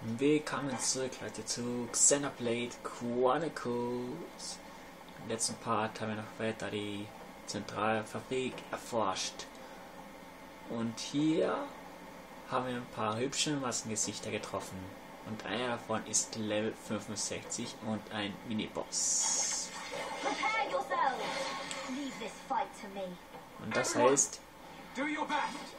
Willkommen zurück, Leute, zu Xenoblade Chronicles. Im letzten Part haben wir noch weiter die Zentralfabrik erforscht. Und hier haben wir ein paar hübsche Massengesichter getroffen. Und einer davon ist Level 65 und ein Miniboss. Prepare yourselves. Leave this fight to me. Und das heißt, Do your best.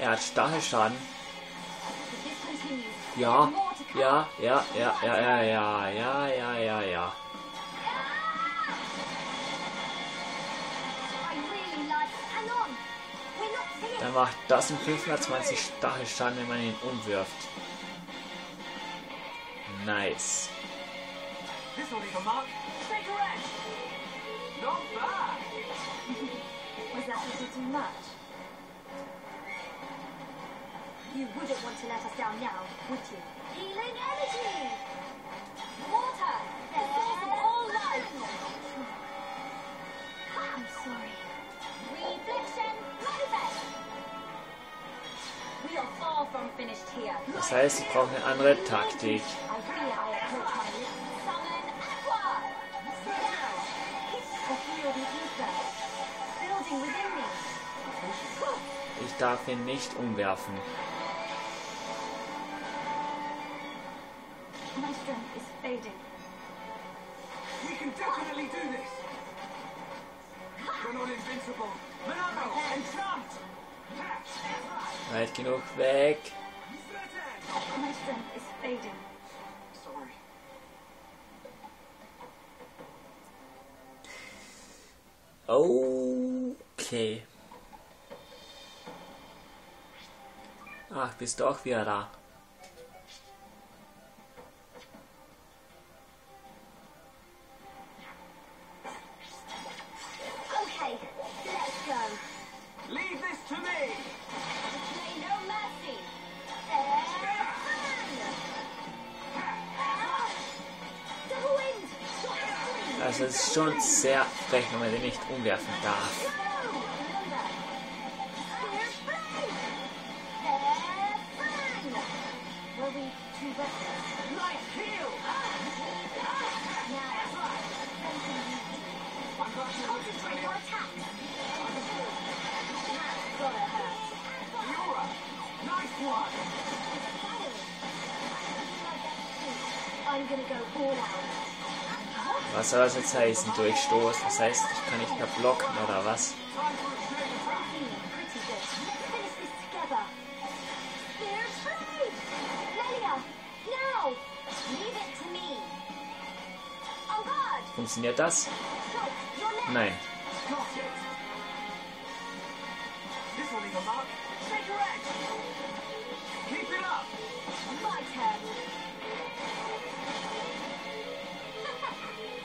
Er hat Stachelschaden. Ja, ja, ja, ja, ja, ja, ja, ja, ja, ja, ja. Dann macht das ein 520 Stachelschaden, wenn man ihn umwirft. Nice. This will leave a mark. Stay correct. Not bad. Was that a little too much? You wouldn't want to let us down now, would you? Healing energy! Water! The source of all life! I'm sorry. Das heißt, ich brauche eine andere Taktik. Ich darf ihn nicht umwerfen. We're not invincible! Monaco and trumped! Weit genug weg. Zlatan. My strength is fading. Sorry. Okay. Ach, bist du auch wieder da. Okay, let's go. Leave this to me. Also es ist schon sehr frech, wenn man den nicht umwerfen darf. Ausrufezeichen durchstoßen. Das heißt, ich kann nicht mehr blocken oder was? Funktioniert das? Nein.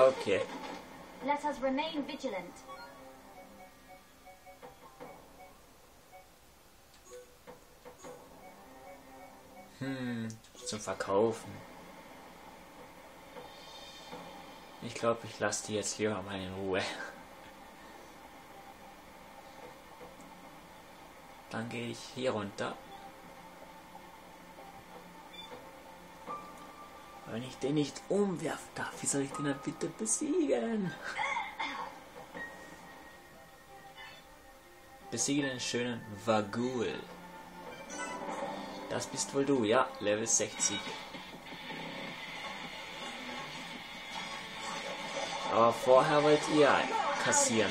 Okay. Let us remain vigilant. Hm, zum Verkaufen. Ich glaube, ich lasse die jetzt lieber mal in Ruhe. Dann gehe ich hier runter. Wenn ich den nicht umwerfen darf, wie soll ich den dann bitte besiegen? Besiege den schönen Vagul. Das bist wohl du, ja, Level 60. Aber vorher wollt ihr kassieren.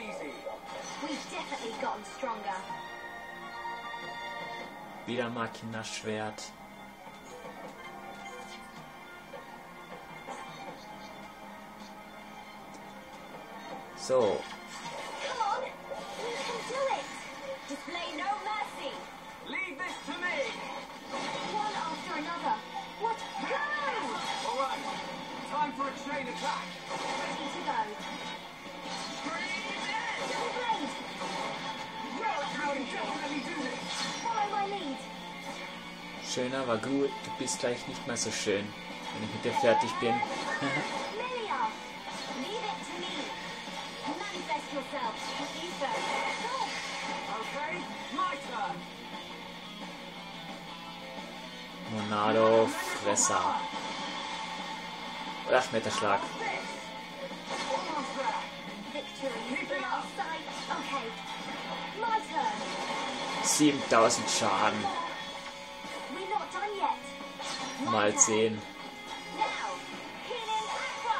Wieder Machina-Schwert. So, schöner war gut. Du bist gleich nicht mehr so schön, wenn ich mit dir fertig bin. Leave it to me. Manifest yourself. Mal turn. 10. Now, Hidden Aqua!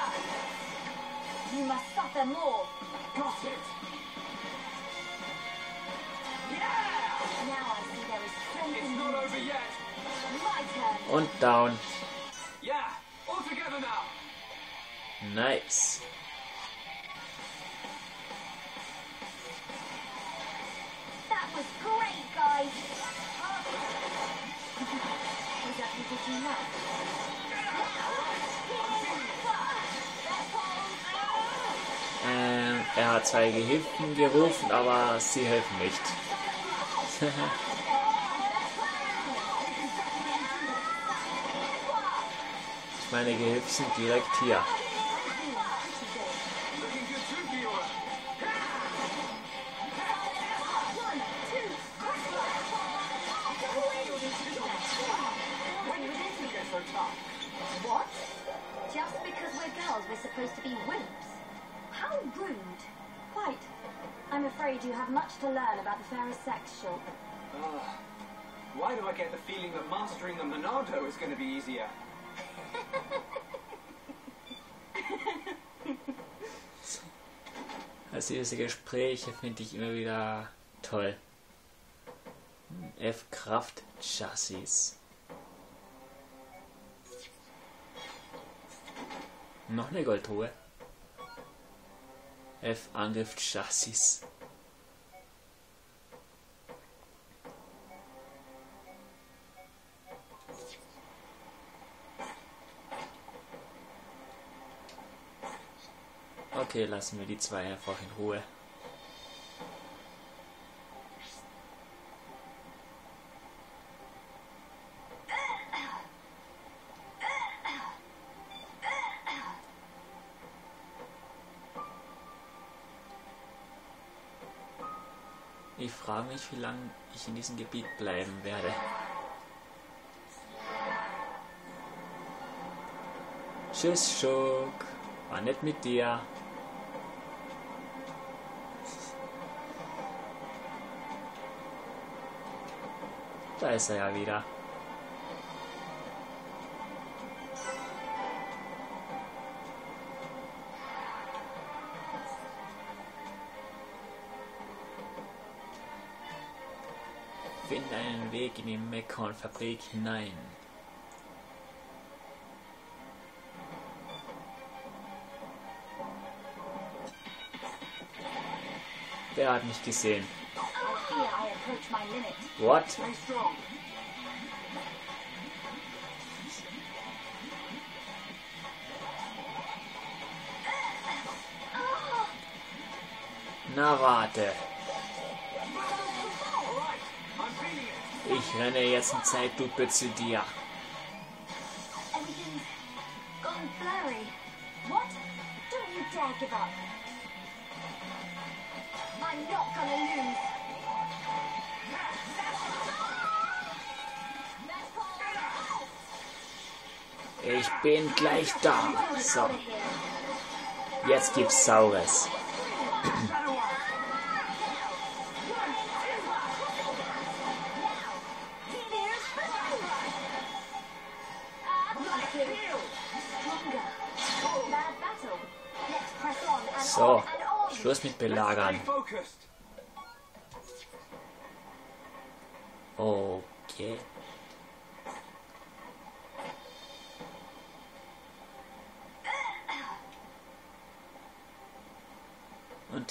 You must suffer more. Got it. Yeah. Now I see there is strength It's in not you. over yet. My turn. Und down. Nice. Ähm, er hat zwei Gehilfen gerufen, aber sie helfen nicht. Meine Gehilfen sind direkt hier. Gespräche finde ich immer wieder toll. F Kraft Chassis. Noch eine Goldruhe. F Angriff Chassis. Okay, lassen wir die zwei einfach in Ruhe. Ich frage mich, wie lange ich in diesem Gebiet bleiben werde. Tschüss, Schuck. War nett mit dir. Ist er ja wieder. Finde einen Weg in die Mekon-Fabrik hinein. Wer hat mich gesehen? What? Na warte. Ich renne jetzt in Zeitlupe zu dir. Everything's gone blurry. What? Don't you dare give up. Ich bin gleich da. So, jetzt gibt's Saures. So. Schluss mit Belagern. Okay.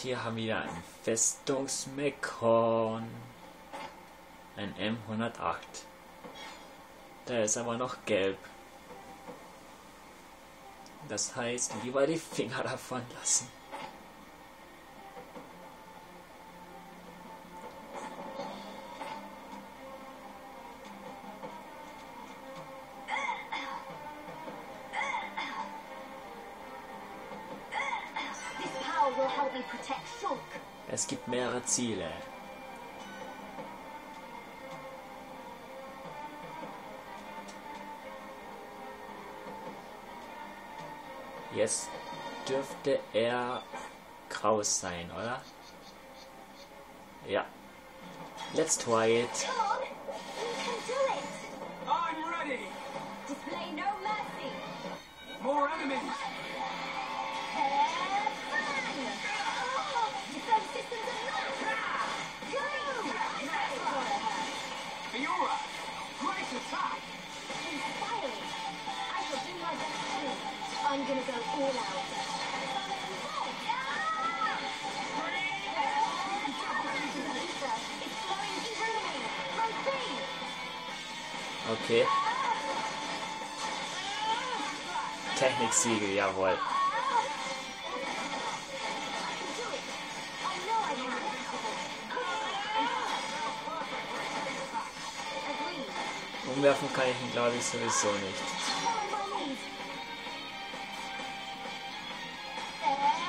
Und hier haben wir ein Festungsmekon. Ein M108. Der ist aber noch gelb. Das heißt, lieber die Finger davon lassen. Es gibt mehrere Ziele. Jetzt dürfte er Kraus sein, oder? Ja. Let's try it. Okay. Techniksiegel, jawohl. Umwerfen kann ich ihn, glaube ich, sowieso nicht.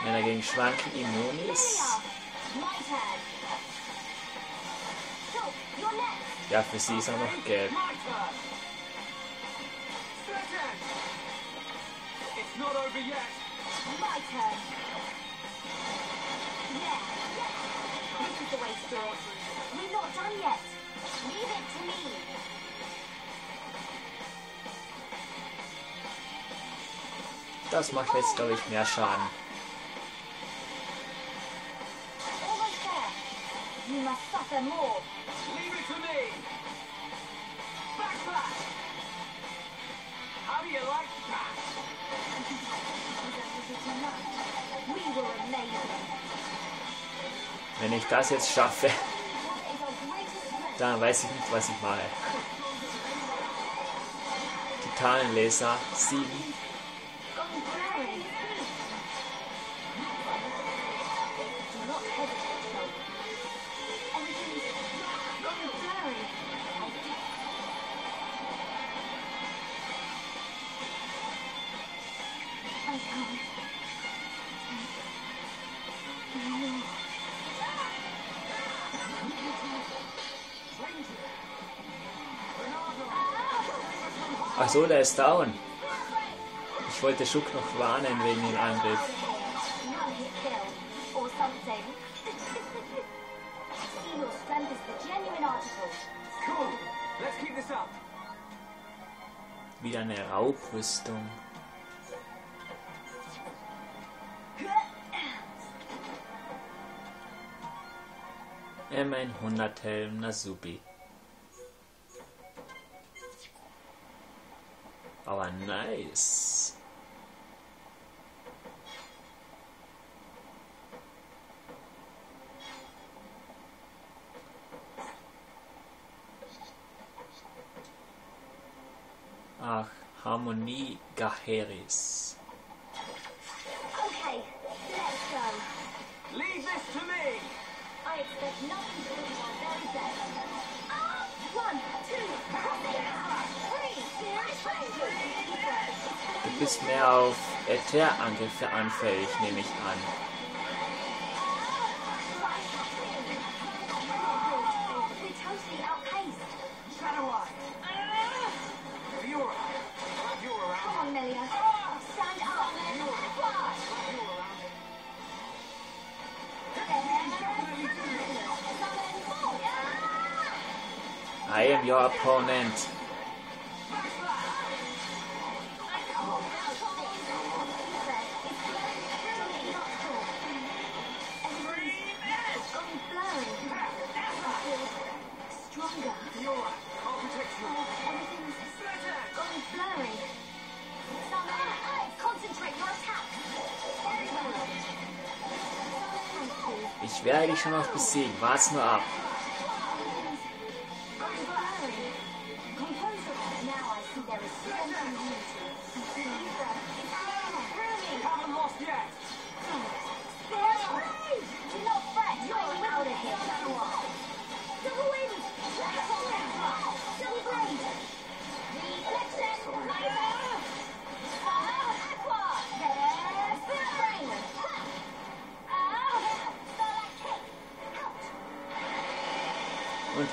Wenn er gegen Schwanken immun ist, ja, für sie ist er noch gelb. Das macht jetzt, glaube ich, mehr Schaden. Wenn ich das jetzt schaffe, dann weiß ich nicht, was ich mache. Titanenlaser 7. so, der ist down. Ich wollte Schuck noch warnen wegen dem Angriff. One hit kill. Or something. See Oh, nice. Ach, Harmonie Gaheris. Okay, let's go. Leave this to me! I expect nothing bist mehr auf Ätherangriffe anfällig, nehme ich an. I am your opponent. schon auf dem Sieg. Wart's nur ab.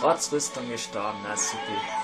Trotz Rüstung gestorben. Na super.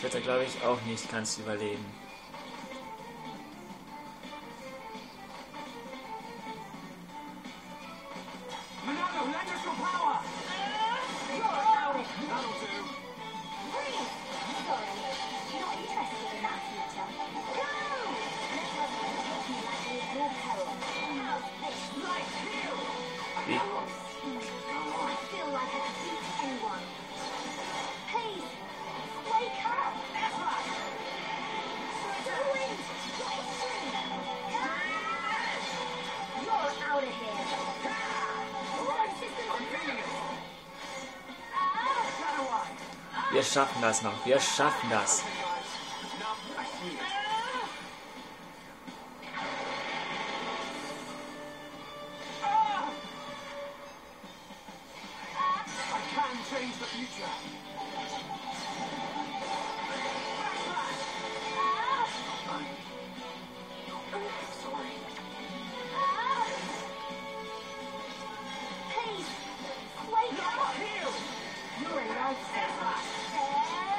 das wird er, glaube ich, auch nicht ganz überleben. Wir schaffen das noch. Wir schaffen das. Please, wake up! You are not safe.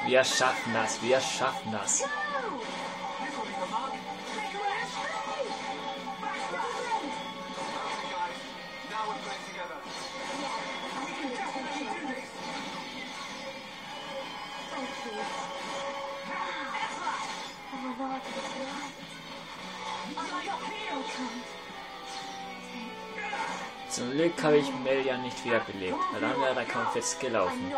Wir schaffen das, wir schaffen das. Zum Glück habe ich Mel ja nicht wiederbelebt, weil dann wäre der Kampf jetzt gelaufen.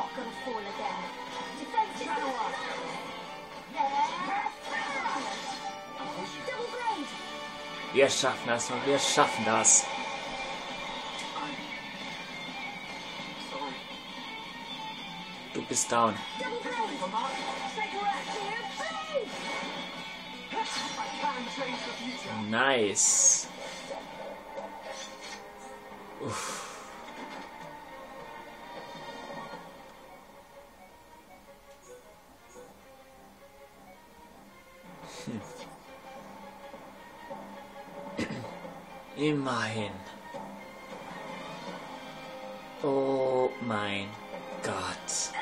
Wir schaffen das und wir schaffen das. Du bist down. Nice. Immerhin. Oh mein Gott.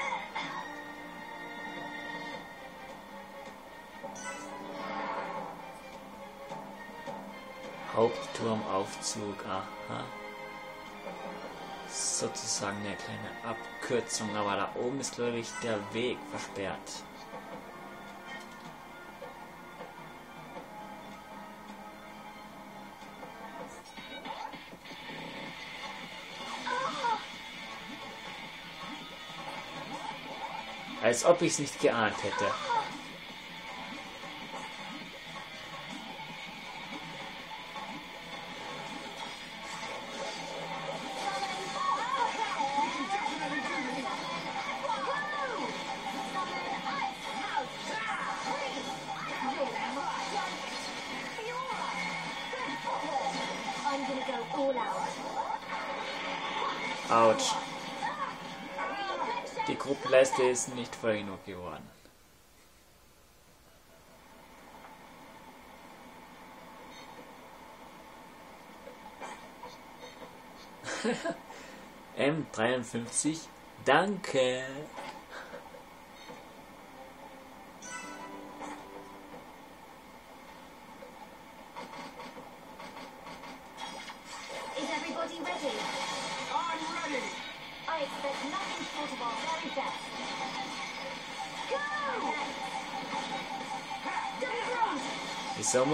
Hauptturmaufzug, aha. Sozusagen eine kleine Abkürzung, aber da oben ist, glaube ich, der Weg versperrt. Als ob ich es nicht geahnt hätte. I'm Die Gruppenleiste ist nicht voll genug geworden. M53, danke.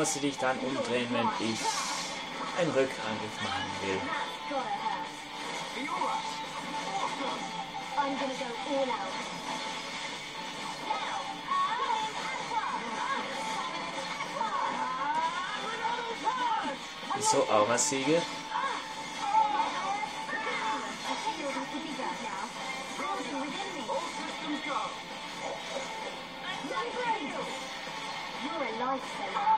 Musst du dich dann umdrehen, wenn ich einen Rückangriff machen will? That's gotta hurt. Fiora! Awesome! I'm gonna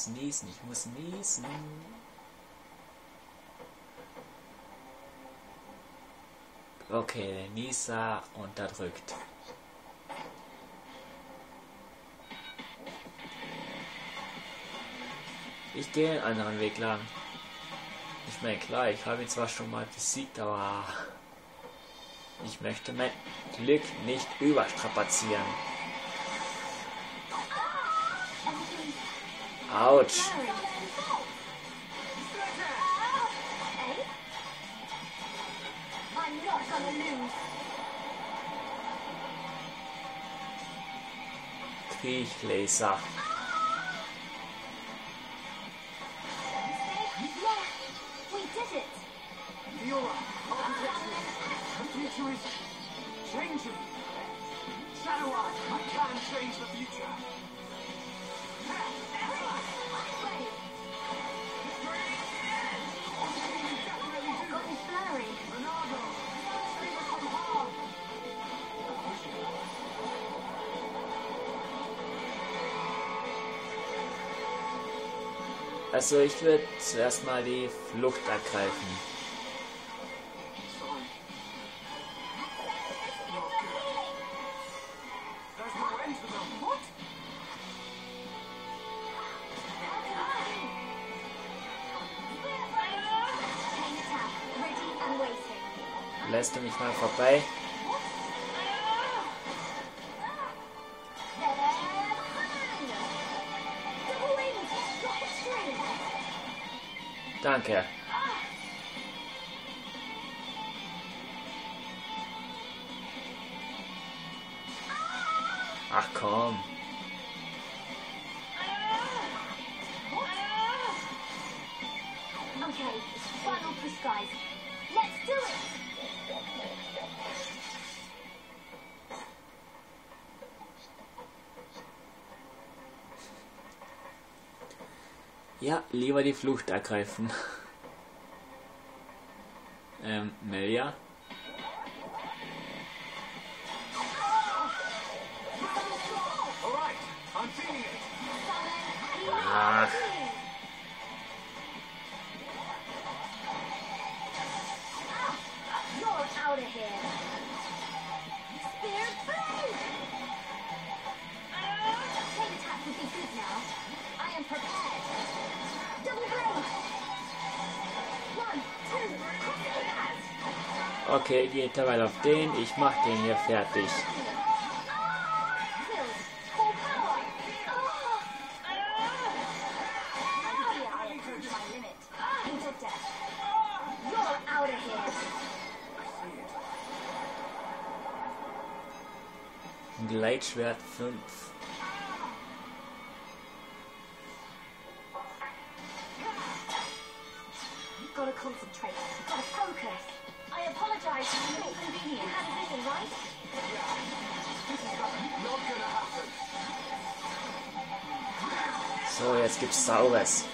muss niesen, ich muss niesen. Okay, Nieser unterdrückt. Ich gehe einen anderen Weg lang. Ich meine, klar, ich habe ihn zwar schon mal besiegt, aber ich möchte mein Glück nicht überstrapazieren. Future is changing. Shadow I can change the future. Also ich würde zuerst mal die Flucht ergreifen. Lässt du mich mal vorbei? don't care. lieber die Flucht ergreifen. ähm, Melia? Ach. Okay, die Intervall auf den. Ich mach den hier fertig. Gleitschwert 5. So, jetzt gibt's Saures.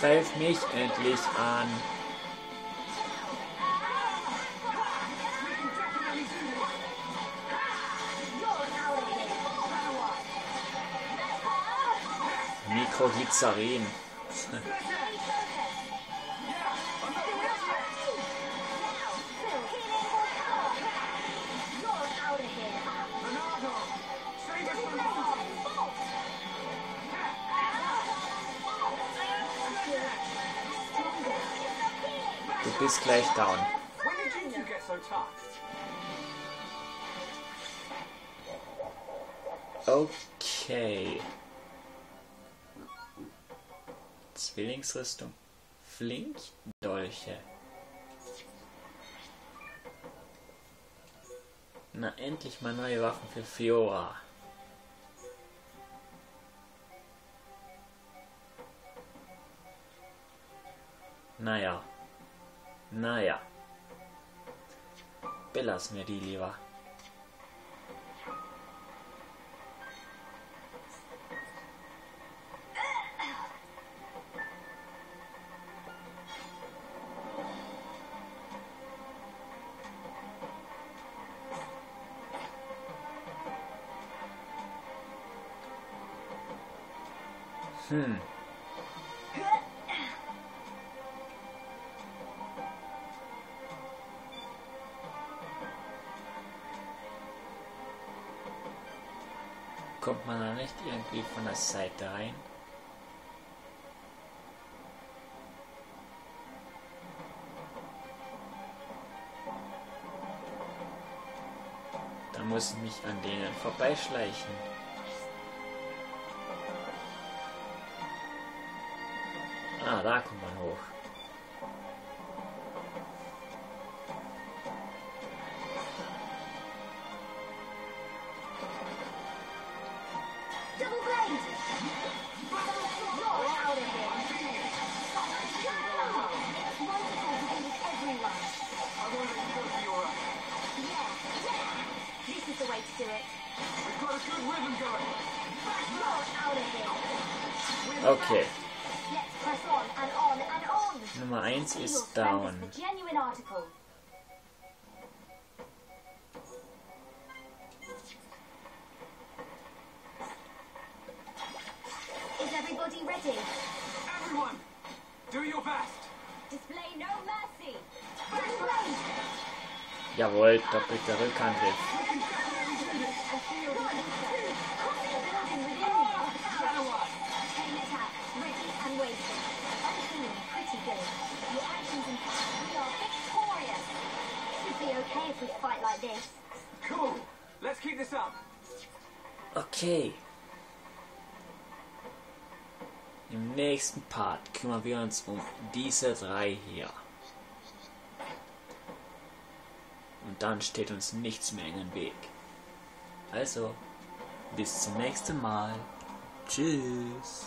Treff mich endlich an. vor Glycerin. Du bist gleich down. Okay. Zwillingsrüstung, Flinkdolche. Na endlich mal neue Waffen für Fiora. Naja. Naja. Belassen wir die lieber. Kommt man da nicht irgendwie von der Seite rein? Da muss ich mich an denen vorbeischleichen. Ah, da kommt man. Science is down. Is everybody ready? Everyone, do your best. Display no mercy. Jawohl, doppelter Rückangriff. Okay. Im nächsten Part kümmern wir uns um diese drei hier. Und dann steht uns nichts mehr in den Weg. Also, bis zum nächsten Mal. Tschüss.